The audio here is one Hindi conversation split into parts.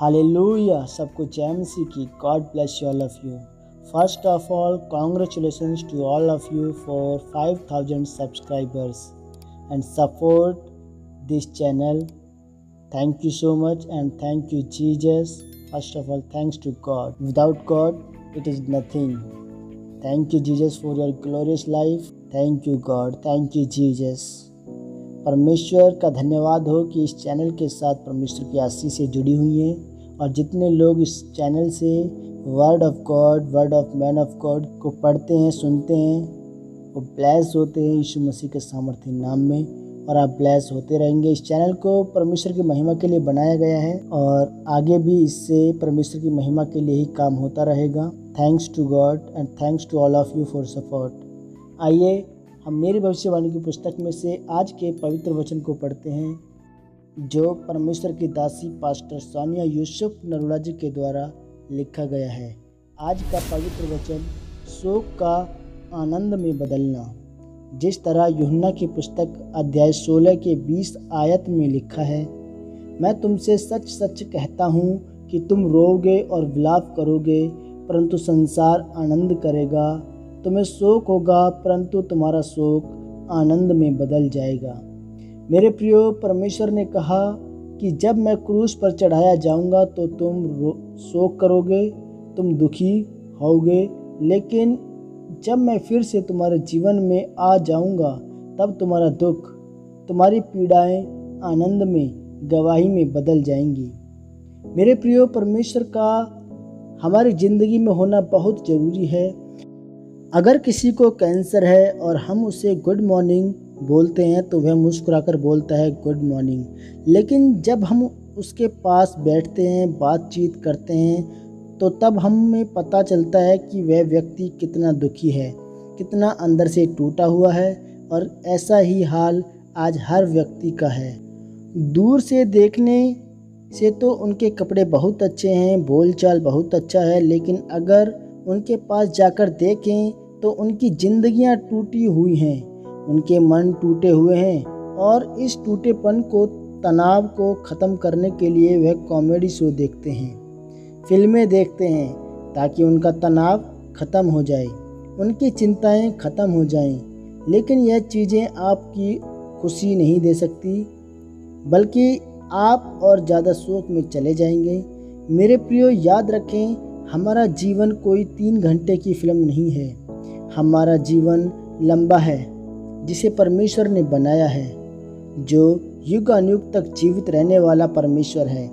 हाले लुया सबको जैम सी की। God bless you all of you first of all congratulation to all of you for five thousand subscribers and support this channel thank you so much and thank you Jesus first of all thanks to God without God it is nothing thank you Jesus for your glorious life thank you God thank you Jesus परमेश्वर का धन्यवाद हो कि इस चैनल के साथ परमेश्वर की आशीष से जुड़ी हुई हैं। और जितने लोग इस चैनल से word of God word of man of God को पढ़ते हैं, सुनते हैं, वो ब्लैस होते हैं यीशु मसीह के सामर्थ्य नाम में और आप ब्लेस होते रहेंगे। इस चैनल को परमेश्वर की महिमा के लिए बनाया गया है और आगे भी इससे परमेश्वर की महिमा के लिए ही काम होता रहेगा। Thanks to God and thanks to all of you for support आइए, हम मेरी भविष्यवाणी की पुस्तक में से आज के पवित्र वचन को पढ़ते हैं। जो परमेश्वर की दासी पास्टर सोनिया यूसुफ नरोड़ा जी के द्वारा लिखा गया है। आज का पवित्र वचन शोक का आनंद में बदलना। जिस तरह युहन्ना की पुस्तक अध्याय 16 के 20 आयत में लिखा है, मैं तुमसे सच सच कहता हूँ कि तुम रोगे और विलाप करोगे, परंतु संसार आनंद करेगा। तुम्हें शोक होगा, परंतु तुम्हारा शोक आनंद में बदल जाएगा। मेरे प्रियो, परमेश्वर ने कहा कि जब मैं क्रूस पर चढ़ाया जाऊँगा तो तुम शोक करोगे, तुम दुखी होगे। लेकिन जब मैं फिर से तुम्हारे जीवन में आ जाऊँगा, तब तुम्हारा दुख, तुम्हारी पीड़ाएँ आनंद में, गवाही में बदल जाएँगी। मेरे प्रियो, परमेश्वर का हमारी ज़िंदगी में होना बहुत ज़रूरी है। अगर किसी को कैंसर है और हम उसे गुड मॉर्निंग बोलते हैं तो वह मुस्कुराकर बोलता है गुड मॉर्निंग लेकिन जब हम उसके पास बैठते हैं, बातचीत करते हैं तो तब हमें पता चलता है कि वह व्यक्ति कितना दुखी है, कितना अंदर से टूटा हुआ है और ऐसा ही हाल आज हर व्यक्ति का है। दूर से देखने से तो उनके कपड़े बहुत अच्छे हैं, बोलचाल बहुत अच्छा है, लेकिन अगर उनके पास जाकर देखें तो उनकी जिंदगियाँ टूटी हुई हैं। उनके मन टूटे हुए हैं और इस टूटेपन को, तनाव को ख़त्म करने के लिए वह कॉमेडी शो देखते हैं। फ़िल्में देखते हैं ताकि उनका तनाव ख़त्म हो जाए, उनकी चिंताएँ ख़त्म हो जाएँ, लेकिन यह चीज़ें आपकी खुशी नहीं दे सकती, बल्कि आप और ज़्यादा शोक में चले जाएँगे। मेरे प्रियो, याद रखें, हमारा जीवन कोई तीन घंटे की फ़िल्म नहीं है। हमारा जीवन लंबा है। जिसे परमेश्वर ने बनाया है, जो युग अनुयुग तक जीवित रहने वाला परमेश्वर है।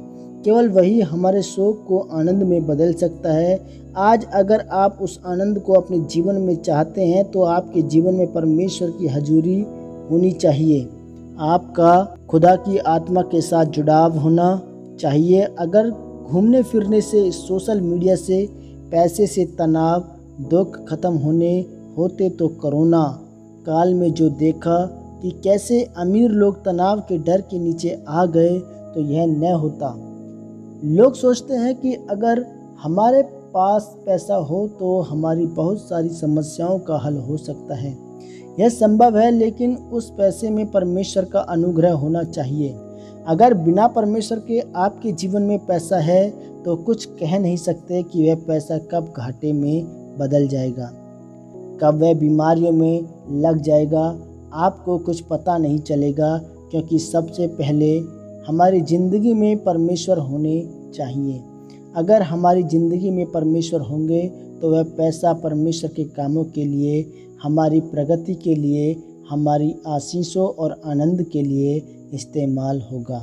केवल वही हमारे शोक को आनंद में बदल सकता है। आज अगर आप उस आनंद को अपने जीवन में चाहते हैं तो आपके जीवन में परमेश्वर की हजूरी होनी चाहिए। आपका खुदा की आत्मा के साथ जुड़ाव होना चाहिए। अगर घूमने फिरने से, सोशल मीडिया से, पैसे से तनाव, दुख खत्म होने होते तो कोरोना काल में जो देखा कि कैसे अमीर लोग तनाव के डर के नीचे आ गए तो यह न होता। लोग सोचते हैं कि अगर हमारे पास पैसा हो तो हमारी बहुत सारी समस्याओं का हल हो सकता है। यह संभव है, लेकिन उस पैसे में परमेश्वर का अनुग्रह होना चाहिए। अगर बिना परमेश्वर के आपके जीवन में पैसा है तो कुछ कह नहीं सकते कि वह पैसा कब घाटे में बदल जाएगा। कब वह बीमारियों में लग जाएगा, आपको कुछ पता नहीं चलेगा, क्योंकि सबसे पहले हमारी ज़िंदगी में परमेश्वर होने चाहिए। अगर हमारी ज़िंदगी में परमेश्वर होंगे तो वह पैसा परमेश्वर के कामों के लिए, हमारी प्रगति के लिए, हमारी आशीषों और आनंद के लिए इस्तेमाल होगा।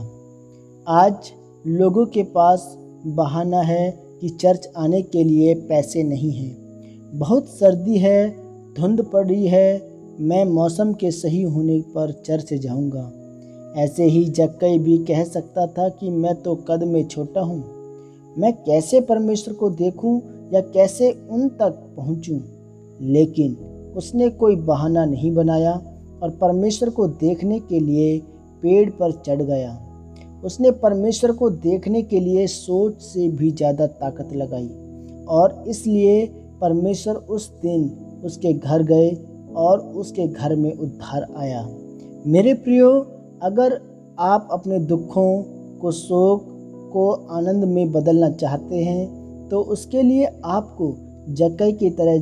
आज लोगों के पास बहाना है कि चर्च आने के लिए पैसे नहीं हैं। बहुत सर्दी है धुंध पड़ी है, मैं मौसम के सही होने पर चर्च जाऊँगा। ऐसे ही जक्कई भी कह सकता था कि मैं तो कद में छोटा हूँ, मैं कैसे परमेश्वर को देखूँ या कैसे उन तक पहुँचूं? लेकिन उसने कोई बहाना नहीं बनाया और परमेश्वर को देखने के लिए पेड़ पर चढ़ गया। उसने परमेश्वर को देखने के लिए सोच से भी ज़्यादा ताकत लगाई और इसलिए परमेश्वर उस दिन उसके घर गए और उसके घर में उद्धार आया। मेरे प्रियो, अगर आप अपने दुखों को, शोक को आनंद में बदलना चाहते हैं तो उसके लिए आपको जकई की तरह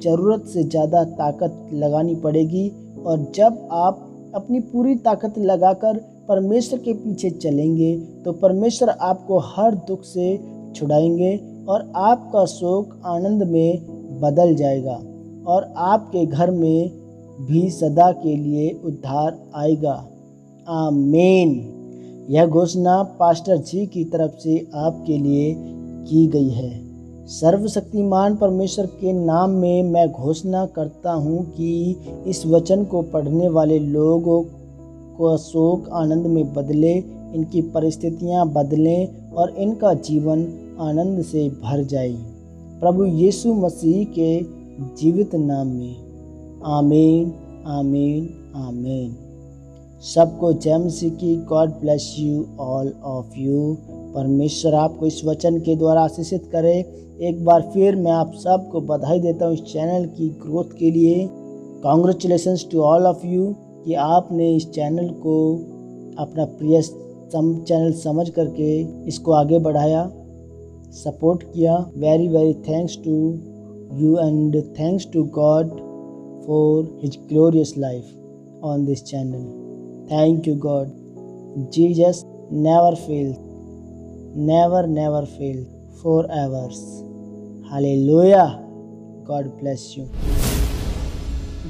ज़रूरत से ज़्यादा ताकत लगानी पड़ेगी और जब आप अपनी पूरी ताकत लगाकर परमेश्वर के पीछे चलेंगे तो परमेश्वर आपको हर दुख से छुड़ाएँगे और आपका शोक आनंद में बदल जाएगा। और आपके घर में भी सदा के लिए उद्धार आएगा। आमेन। यह घोषणा पास्टर जी की तरफ़ से आपके लिए की गई है। सर्वशक्तिमान परमेश्वर के नाम में मैं घोषणा करता हूँ कि इस वचन को पढ़ने वाले लोगों को शोक आनंद में बदले, इनकी परिस्थितियाँ बदलें और इनका जीवन आनंद से भर जाए। प्रभु यीशु मसीह के जीवित नाम में। आमीन आमीन आमीन। सबको जय मसीह की। God bless you all of you परमेश्वर आपको इस वचन के द्वारा आशीषित करे। एक बार फिर मैं आप सबको बधाई देता हूँ इस चैनल की ग्रोथ के लिए। Congratulation to all of you कि आपने इस चैनल को अपना प्रिय सम, चैनल समझ करके इसको आगे बढ़ाया। सपोर्ट किया। Very very thanks to you and thanks to God for His glorious life on this channel. Thank you, God. Jesus never fails, never, never fails, forever. Hallelujah. God bless you.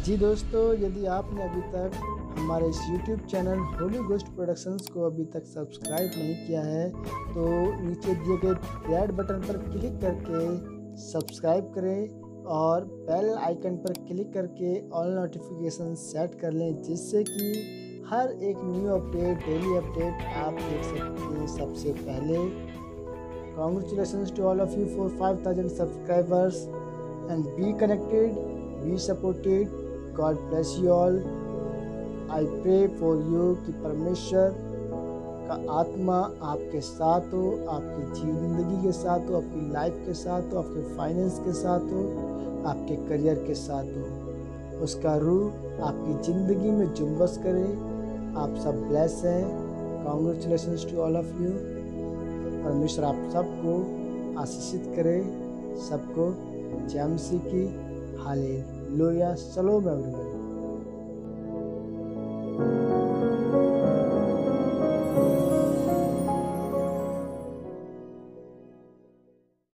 जी दोस्तों यदि आपने अभी तक हमारे इस YouTube channel holy ghost productions को अभी तक सब्सक्राइब नहीं किया है तो नीचे दिए गए रेड बटन पर क्लिक करके सब्सक्राइब करें और बेल आइकन पर क्लिक करके ऑल नोटिफिकेशन सेट कर लें, जिससे कि हर एक न्यू अपडेट, डेली अपडेट आप देख सकते हैं। सबसे पहले congratulation to all of you for five thousand subscribers and be connected be supported God bless you all I pray for you कि परमेश्वर का आत्मा आपके साथ हो, आपकी ज़िंदगी के साथ हो, आपकी लाइफ के साथ हो, आपके फाइनेंस के साथ हो, आपके करियर के साथ हो। उसका रूह आपकी ज़िंदगी में जुम्बस करे। आप सब ब्लेस हैं। Congratulation to all of you परमेश्वर आप सबको आशीषित करे, सबको जैमसी की। हाले लोया सलो एवरीवन